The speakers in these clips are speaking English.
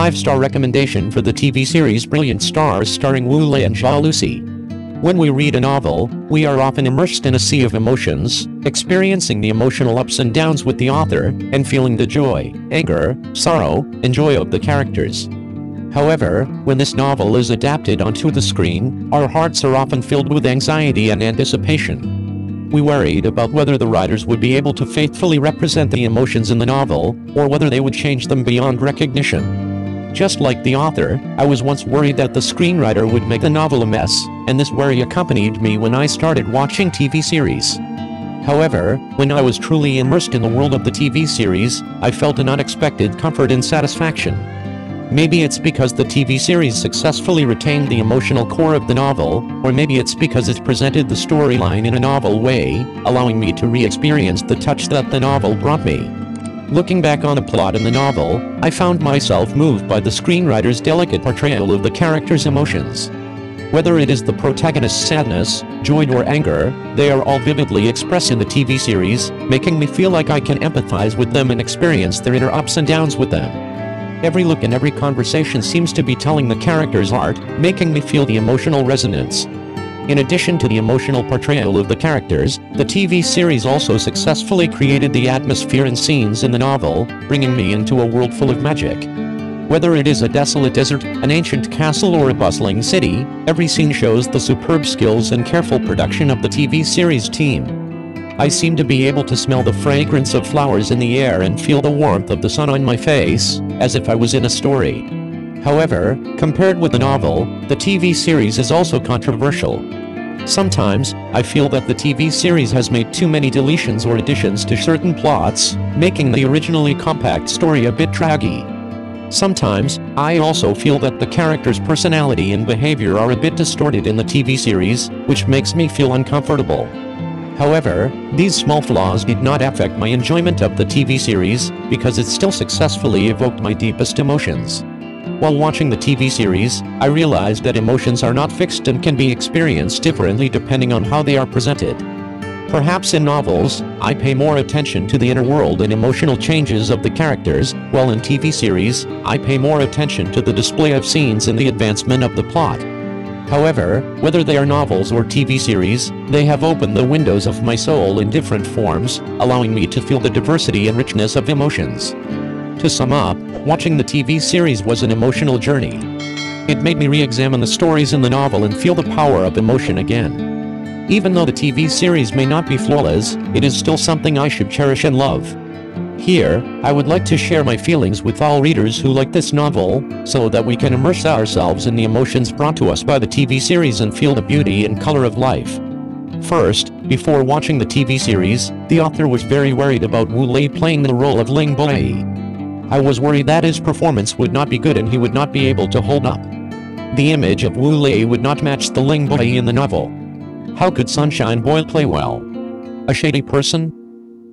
5-star recommendation for the TV series Brilliant Stars starring Wu Lei and Zhao Lusi. When we read a novel, we are often immersed in a sea of emotions, experiencing the emotional ups and downs with the author, and feeling the joy, anger, sorrow, and joy of the characters. However, when this novel is adapted onto the screen, our hearts are often filled with anxiety and anticipation. We worried about whether the writers would be able to faithfully represent the emotions in the novel, or whether they would change them beyond recognition. Just like the author, I was once worried that the screenwriter would make the novel a mess, and this worry accompanied me when I started watching TV series. However, when I was truly immersed in the world of the TV series, I felt an unexpected comfort and satisfaction. Maybe it's because the TV series successfully retained the emotional core of the novel, or maybe it's because it presented the storyline in a novel way, allowing me to re-experience the touch that the novel brought me. Looking back on the plot in the novel, I found myself moved by the screenwriter's delicate portrayal of the characters' emotions. Whether it is the protagonist's sadness, joy or anger, they are all vividly expressed in the TV series, making me feel like I can empathize with them and experience their inner ups and downs with them. Every look and every conversation seems to be telling the character's art, making me feel the emotional resonance. In addition to the emotional portrayal of the characters, the TV series also successfully created the atmosphere and scenes in the novel, bringing me into a world full of magic. Whether it is a desolate desert, an ancient castle or a bustling city, every scene shows the superb skills and careful production of the TV series team. I seem to be able to smell the fragrance of flowers in the air and feel the warmth of the sun on my face, as if I was in a story. However, compared with the novel, the TV series is also controversial. Sometimes, I feel that the TV series has made too many deletions or additions to certain plots, making the originally compact story a bit draggy. Sometimes, I also feel that the character's personality and behavior are a bit distorted in the TV series, which makes me feel uncomfortable. However, these small flaws did not affect my enjoyment of the TV series, because it still successfully evoked my deepest emotions. While watching the TV series, I realized that emotions are not fixed and can be experienced differently depending on how they are presented. Perhaps in novels, I pay more attention to the inner world and emotional changes of the characters, while in TV series, I pay more attention to the display of scenes and the advancement of the plot. However, whether they are novels or TV series, they have opened the windows of my soul in different forms, allowing me to feel the diversity and richness of emotions. To sum up, watching the TV series was an emotional journey. It made me re-examine the stories in the novel and feel the power of emotion again. Even though the TV series may not be flawless, it is still something I should cherish and love. Here, I would like to share my feelings with all readers who like this novel, so that we can immerse ourselves in the emotions brought to us by the TV series and feel the beauty and color of life. First, before watching the TV series, the author was very worried about Wu Lei playing the role of Ling Bai. I was worried that his performance would not be good and he would not be able to hold up. The image of Wu Lei would not match the Ling Boy in the novel. How could Sunshine Boy play well? A shady person?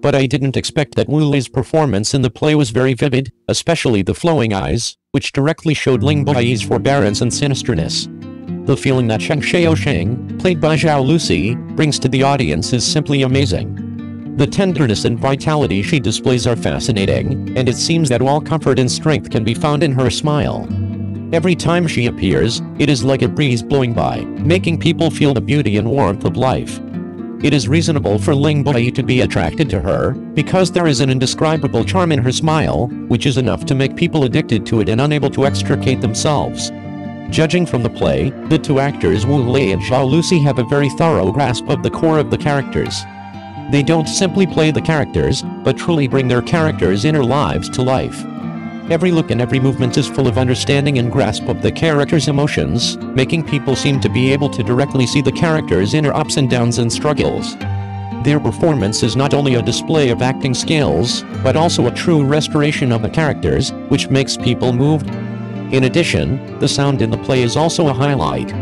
But I didn't expect that Wu Lei's performance in the play was very vivid, especially the flowing eyes, which directly showed Ling Boi's forbearance and sinisterness. The feeling that Sheng Xiaosheng, played by Zhao Lusi, brings to the audience is simply amazing. The tenderness and vitality she displays are fascinating, and it seems that all comfort and strength can be found in her smile. Every time she appears, it is like a breeze blowing by, making people feel the beauty and warmth of life. It is reasonable for Ling Bai to be attracted to her, because there is an indescribable charm in her smile, which is enough to make people addicted to it and unable to extricate themselves. Judging from the play, the two actors Wu Lei and Zhao Lusi have a very thorough grasp of the core of the characters. They don't simply play the characters, but truly bring their characters' inner lives to life. Every look and every movement is full of understanding and grasp of the characters' emotions, making people seem to be able to directly see the characters' inner ups and downs and struggles. Their performance is not only a display of acting skills, but also a true restoration of the characters, which makes people moved. In addition, the sound in the play is also a highlight.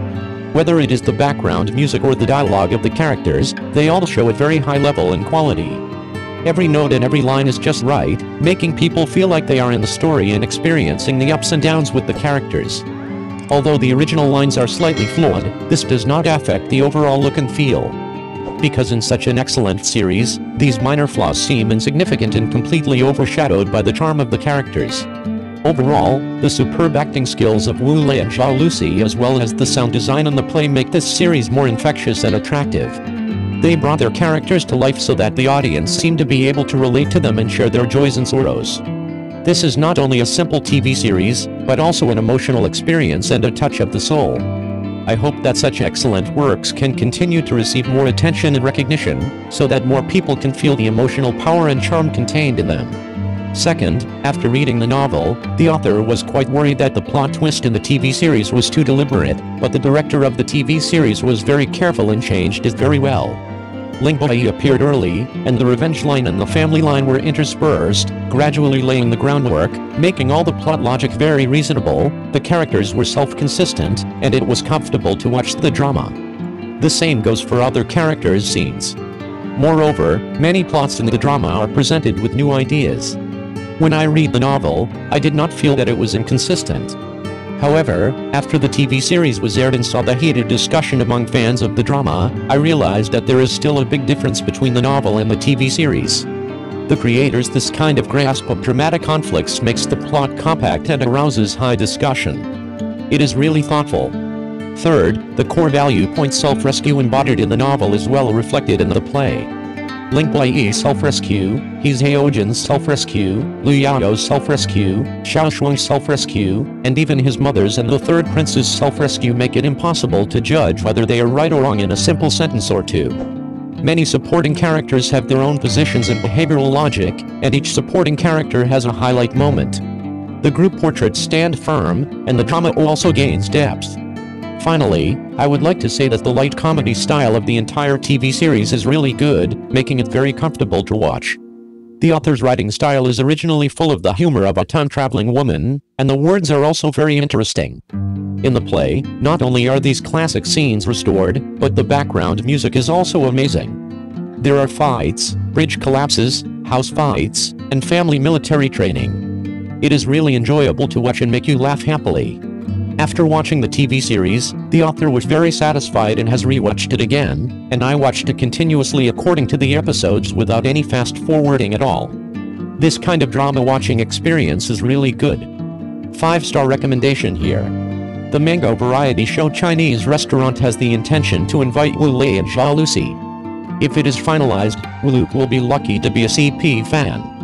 Whether it is the background music or the dialogue of the characters, they all show a very high level and quality. Every note and every line is just right, making people feel like they are in the story and experiencing the ups and downs with the characters. Although the original lines are slightly flawed, this does not affect the overall look and feel. Because in such an excellent series, these minor flaws seem insignificant and completely overshadowed by the charm of the characters. Overall, the superb acting skills of Wu Lei and Zhao Lusi as well as the sound design on the play make this series more infectious and attractive. They brought their characters to life so that the audience seemed to be able to relate to them and share their joys and sorrows. This is not only a simple TV series, but also an emotional experience and a touch of the soul. I hope that such excellent works can continue to receive more attention and recognition, so that more people can feel the emotional power and charm contained in them. Second, after reading the novel, the author was quite worried that the plot twist in the TV series was too deliberate, but the director of the TV series was very careful and changed it very well. Ling Bai appeared early, and the revenge line and the family line were interspersed, gradually laying the groundwork, making all the plot logic very reasonable, the characters were self-consistent, and it was comfortable to watch the drama. The same goes for other characters' scenes. Moreover, many plots in the drama are presented with new ideas. When I read the novel, I did not feel that it was inconsistent. However, after the TV series was aired and saw the heated discussion among fans of the drama, I realized that there is still a big difference between the novel and the TV series. The creators this kind of grasp of dramatic conflicts makes the plot compact and arouses high discussion. It is really thoughtful. Third, the core value point self-rescue embodied in the novel is well reflected in the play. Ling Baiyi's self-rescue, He Zhaojin's self-rescue, Lu Yao's self-rescue, Xiao Shuang's self-rescue, and even his mother's and the third prince's self-rescue make it impossible to judge whether they are right or wrong in a simple sentence or two. Many supporting characters have their own positions and behavioral logic, and each supporting character has a highlight moment. The group portraits stand firm, and the drama also gains depth. Finally, I would like to say that the light comedy style of the entire TV series is really good, making it very comfortable to watch. The author's writing style is originally full of the humor of a time-traveling woman, and the words are also very interesting. In the play, not only are these classic scenes restored, but the background music is also amazing. There are fights, bridge collapses, house fights, and family military training. It is really enjoyable to watch and make you laugh happily. After watching the TV series, the author was very satisfied and has rewatched it again, and I watched it continuously according to the episodes without any fast forwarding at all. This kind of drama watching experience is really good. 5-star recommendation here. The Mango Variety Show Chinese restaurant has the intention to invite Wu Lei and Zhao Lusi. If it is finalized, Wu will be lucky to be a CP fan.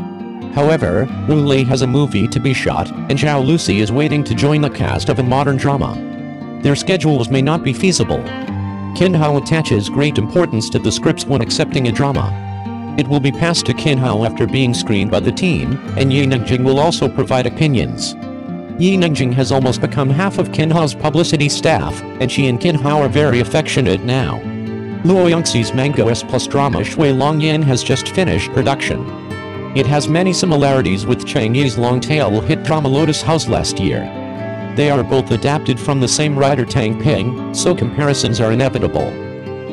However, Wu Lei has a movie to be shot, and Zhao Lusi is waiting to join the cast of a modern drama. Their schedules may not be feasible. Qin Hao attaches great importance to the scripts when accepting a drama. It will be passed to Qin Hao after being screened by the team, and Yi Nengjing will also provide opinions. Yi Nengjing has almost become half of Qin Hao's publicity staff, and she and Qin Hao are very affectionate now. Luo Yunxi's Mango S Plus drama Shui Long Yin has just finished production. It has many similarities with Yi's long-tail hit drama Lotus House last year. They are both adapted from the same writer Teng Ping, so comparisons are inevitable.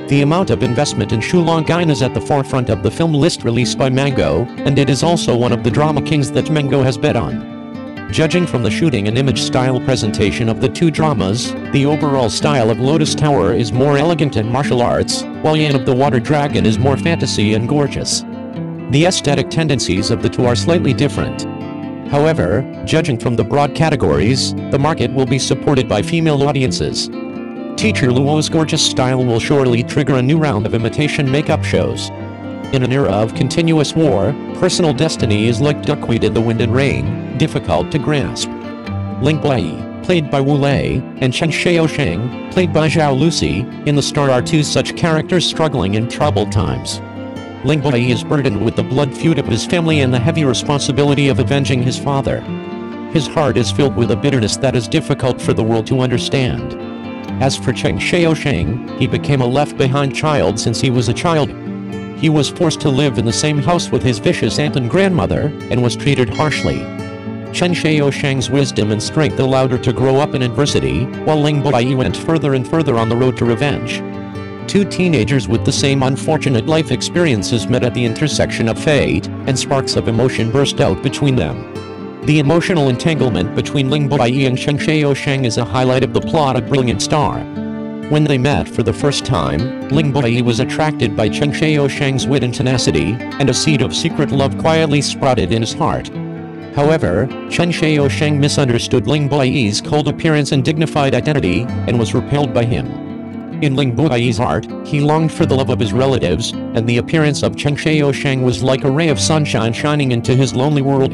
The amount of investment in Yin is at the forefront of the film list released by Mango, and it is also one of the drama kings that Mango has bet on. Judging from the shooting and image style presentation of the two dramas, the overall style of Lotus Tower is more elegant and martial arts, while Yin of the Water Dragon is more fantasy and gorgeous. The aesthetic tendencies of the two are slightly different. However, judging from the broad categories, the market will be supported by female audiences. Teacher Luo's gorgeous style will surely trigger a new round of imitation makeup shows. In an era of continuous war, personal destiny is like duckweed in the wind and rain, difficult to grasp. Ling Bai, played by Wu Lei, and Chen Xiaosheng, played by Zhao Lusi, in the star are two such characters struggling in troubled times. Ling Bai is burdened with the blood feud of his family and the heavy responsibility of avenging his father. His heart is filled with a bitterness that is difficult for the world to understand. As for Cheng Xiaosheng, he became a left-behind child since he was a child. He was forced to live in the same house with his vicious aunt and grandmother, and was treated harshly. Chen Xiaosheng's wisdom and strength allowed her to grow up in adversity, while Ling Bai went further and further on the road to revenge. Two teenagers with the same unfortunate life experiences met at the intersection of fate, and sparks of emotion burst out between them. The emotional entanglement between Ling Bai and Sheng Sheng is a highlight of the plot of Brilliant Star. When they met for the first time, Ling Bai was attracted by Cheng Sheng's wit and tenacity, and a seed of secret love quietly sprouted in his heart. However, Chen Xiaosheng misunderstood Ling Baiyi's cold appearance and dignified identity, and was repelled by him. In Ling Baiyi's heart, he longed for the love of his relatives, and the appearance of Chen Xiaosheng was like a ray of sunshine shining into his lonely world.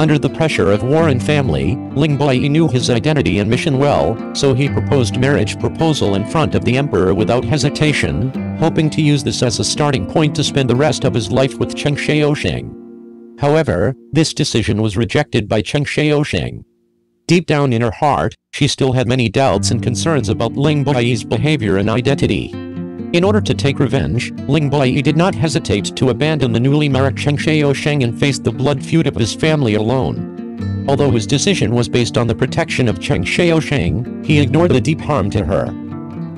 Under the pressure of war and family, Ling Baiyi knew his identity and mission well, so he proposed marriage proposal in front of the emperor without hesitation, hoping to use this as a starting point to spend the rest of his life with Chen Xiaosheng. However, this decision was rejected by Chen Xiaosheng. Deep down in her heart, she still had many doubts and concerns about Ling Baiyi's behavior and identity. In order to take revenge, Ling Baiyi did not hesitate to abandon the newly married Chen Xiaosheng and face the blood feud of his family alone. Although his decision was based on the protection of Chen Xiaosheng, he ignored the deep harm to her.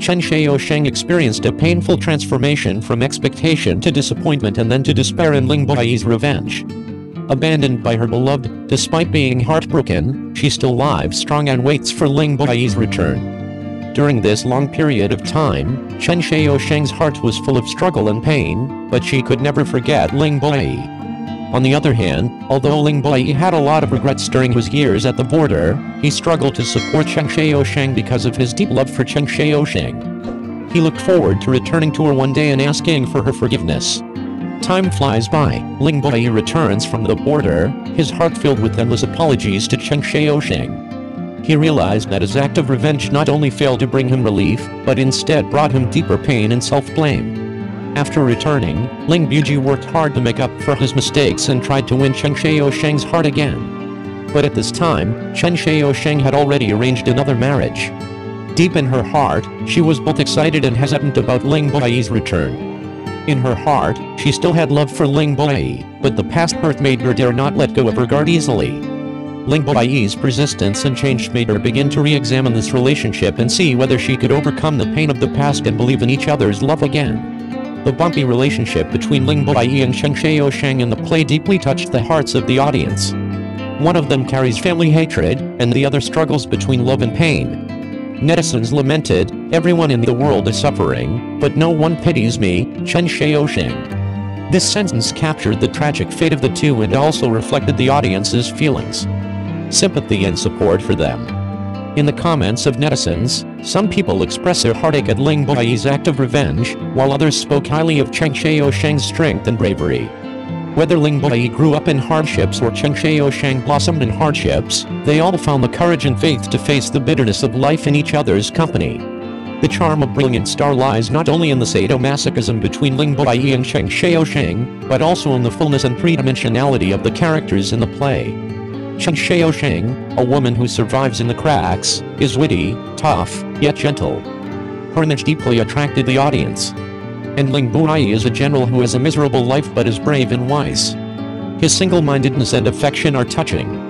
Chen Xiaosheng experienced a painful transformation from expectation to disappointment and then to despair in Ling Baiyi's revenge. Abandoned by her beloved, despite being heartbroken, she still lives strong and waits for Ling Baiyi's return. During this long period of time, Chen Xiaosheng's heart was full of struggle and pain, but she could never forget Ling Baiyi. On the other hand, although Ling Baiyi had a lot of regrets during his years at the border, he struggled to support Chen Xiaosheng because of his deep love for Chen Xiaosheng. He looked forward to returning to her one day and asking for her forgiveness. Time flies by, Ling Baiyi returns from the border, his heart filled with endless apologies to Chen Xiaosheng. He realized that his act of revenge not only failed to bring him relief, but instead brought him deeper pain and self-blame. After returning, Ling Buji worked hard to make up for his mistakes and tried to win Chen Xiaosheng's heart again. But at this time, Chen Xiaosheng had already arranged another marriage. Deep in her heart, she was both excited and hesitant about Ling Baiyi's return. In her heart, she still had love for Ling Baiyi, but the past hurt made her dare not let go of her guard easily. Ling Baiyi's persistence and change made her begin to re-examine this relationship and see whether she could overcome the pain of the past and believe in each other's love again. The bumpy relationship between Ling Baiyi and Chen Xiaosheng in the play deeply touched the hearts of the audience. One of them carries family hatred, and the other struggles between love and pain. Netizens lamented, everyone in the world is suffering, but no one pities me, Chen Xiaosheng. This sentence captured the tragic fate of the two and also reflected the audience's feelings sympathy and support for them. In the comments of netizens, some people expressed their heartache at Ling Baiyi's act of revenge, while others spoke highly of Chen Xiaosheng's strength and bravery. Whether Ling Baiyi grew up in hardships or Chen Xiaosheng blossomed in hardships, they all found the courage and faith to face the bitterness of life in each other's company. The charm of Brilliant Star lies not only in the sadomasochism between Ling Baiyi and Chen Xiaosheng, but also in the fullness and three-dimensionality of the characters in the play. Chen Xiaosheng, a woman who survives in the cracks, is witty, tough, yet gentle. Her image deeply attracted the audience. And Ling Baiyi is a general who has a miserable life but is brave and wise. His single-mindedness and affection are touching.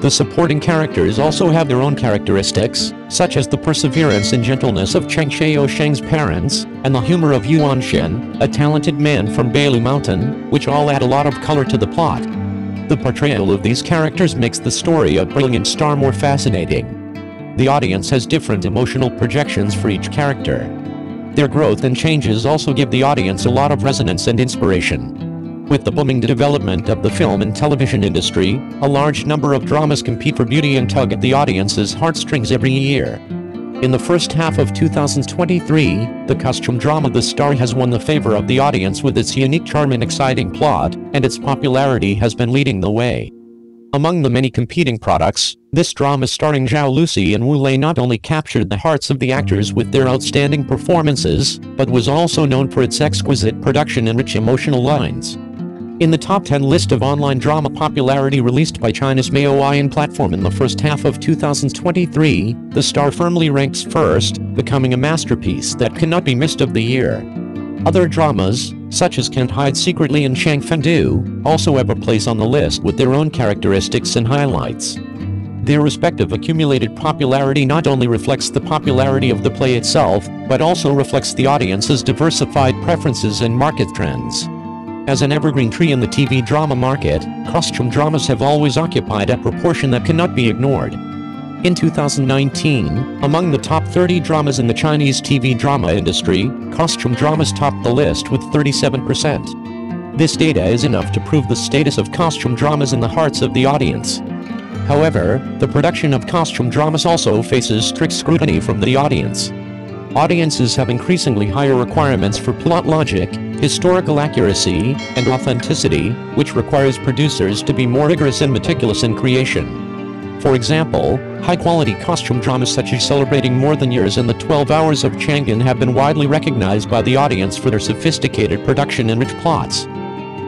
The supporting characters also have their own characteristics, such as the perseverance and gentleness of Chen Xiaosheng's parents, and the humor of Yuan Shen, a talented man from Bailu Mountain, which all add a lot of color to the plot. The portrayal of these characters makes the story of Brilliant Star more fascinating. The audience has different emotional projections for each character. Their growth and changes also give the audience a lot of resonance and inspiration. With the booming development of the film and television industry, a large number of dramas compete for beauty and tug at the audience's heartstrings every year. In the first half of 2023, the costume drama The Star has won the favor of the audience with its unique charm and exciting plot, and its popularity has been leading the way. Among the many competing products, this drama starring Zhao Lusi and Wu Lei not only captured the hearts of the actors with their outstanding performances, but was also known for its exquisite production and rich emotional lines. In the top 10 list of online drama popularity released by China's Maoyan platform in the first half of 2023, The Star firmly ranks first, becoming a masterpiece that cannot be missed of the year. Other dramas, such as Can't Hide Secretly and Shang Fengdu, also have a place on the list with their own characteristics and highlights. Their respective accumulated popularity not only reflects the popularity of the play itself, but also reflects the audience's diversified preferences and market trends. As an evergreen tree in the TV drama market, costume dramas have always occupied a proportion that cannot be ignored. In 2019, among the top 30 dramas in the Chinese TV drama industry, costume dramas topped the list with 37%. This data is enough to prove the status of costume dramas in the hearts of the audience. However, the production of costume dramas also faces strict scrutiny from the audience. Audiences have increasingly higher requirements for plot logic, historical accuracy, and authenticity, which requires producers to be more rigorous and meticulous in creation. For example, high-quality costume dramas such as Celebrating More Than Years and The 12 Hours of Chang'an have been widely recognized by the audience for their sophisticated production and rich plots.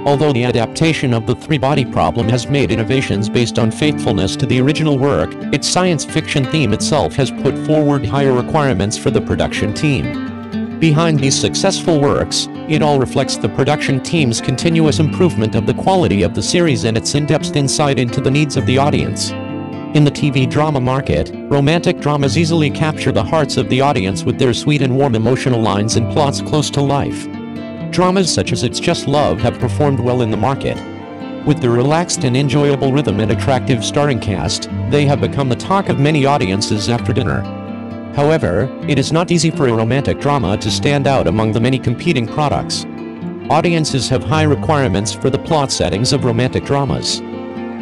Although the adaptation of the three-body problem has made innovations based on faithfulness to the original work, its science fiction theme itself has put forward higher requirements for the production team. Behind these successful works, it all reflects the production team's continuous improvement of the quality of the series and its in-depth insight into the needs of the audience. In the TV drama market, romantic dramas easily capture the hearts of the audience with their sweet and warm emotional lines and plots close to life. Dramas such as It's Just Love have performed well in the market. With their relaxed and enjoyable rhythm and attractive starring cast, they have become the talk of many audiences after dinner. However, it is not easy for a romantic drama to stand out among the many competing products. Audiences have high requirements for the plot settings of romantic dramas.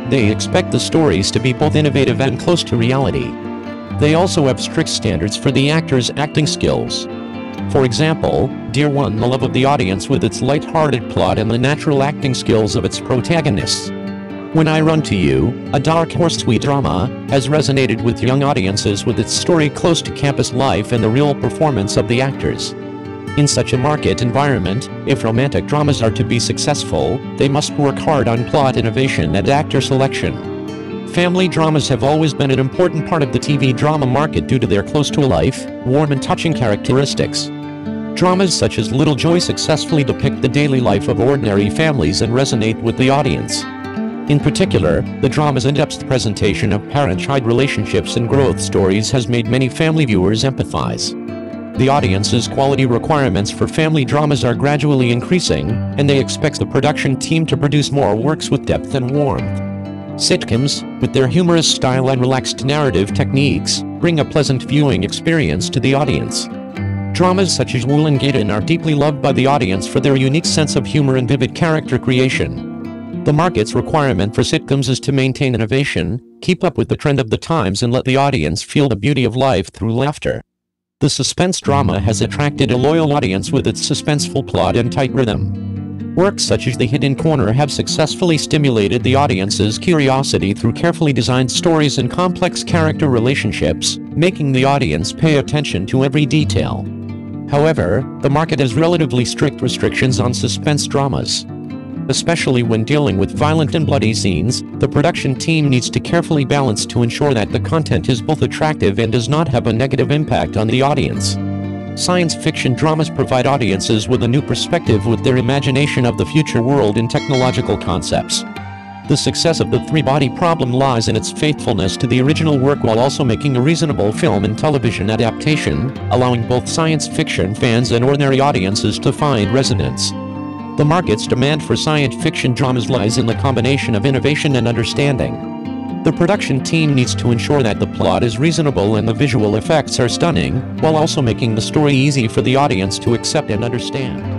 They expect the stories to be both innovative and close to reality. They also have strict standards for the actors' acting skills. For example, Dear won the love of the audience with its light-hearted plot and the natural acting skills of its protagonists. When I Run to You, a dark horse sweet drama, has resonated with young audiences with its story close to campus life and the real performance of the actors. In such a market environment, if romantic dramas are to be successful, they must work hard on plot innovation and actor selection. Family dramas have always been an important part of the TV drama market due to their close-to-life, warm and touching characteristics. Dramas such as Little Joy successfully depict the daily life of ordinary families and resonate with the audience. In particular, the drama's in-depth presentation of parent-child relationships and growth stories has made many family viewers empathize. The audience's quality requirements for family dramas are gradually increasing, and they expect the production team to produce more works with depth and warmth. Sitcoms, with their humorous style and relaxed narrative techniques, bring a pleasant viewing experience to the audience. Dramas such as Wulangadan are deeply loved by the audience for their unique sense of humor and vivid character creation. The market's requirement for sitcoms is to maintain innovation, keep up with the trend of the times and let the audience feel the beauty of life through laughter. The suspense drama has attracted a loyal audience with its suspenseful plot and tight rhythm. Works such as The Hidden Corner have successfully stimulated the audience's curiosity through carefully designed stories and complex character relationships, making the audience pay attention to every detail. However, the market has relatively strict restrictions on suspense dramas. Especially when dealing with violent and bloody scenes, the production team needs to carefully balance to ensure that the content is both attractive and does not have a negative impact on the audience. Science fiction dramas provide audiences with a new perspective with their imagination of the future world and technological concepts. The success of the three-body problem lies in its faithfulness to the original work while also making a reasonable film and television adaptation, allowing both science fiction fans and ordinary audiences to find resonance. The market's demand for science fiction dramas lies in the combination of innovation and understanding. The production team needs to ensure that the plot is reasonable and the visual effects are stunning, while also making the story easy for the audience to accept and understand.